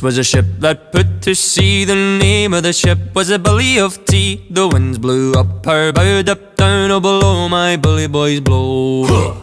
'Twas a ship that put to sea. The name of the ship was a Billy of Tea. The winds blew up her bow, up down, oh below my bully boys blow.